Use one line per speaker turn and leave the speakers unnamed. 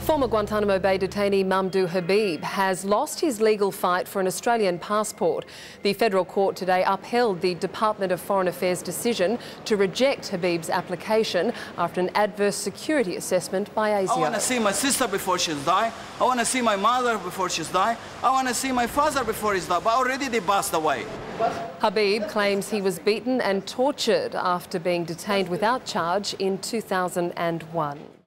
Former Guantanamo Bay detainee Mamdouh Habib has lost his legal fight for an Australian passport. The federal court today upheld the Department of Foreign Affairs decision to reject Habib's application after an adverse security assessment by ASIO.
I want to see my sister before she's dies. I want to see my mother before she's dies. I want to see my father before he's dies. But already they passed away.
Habib claims he was beaten and tortured after being detained without charge in 2001.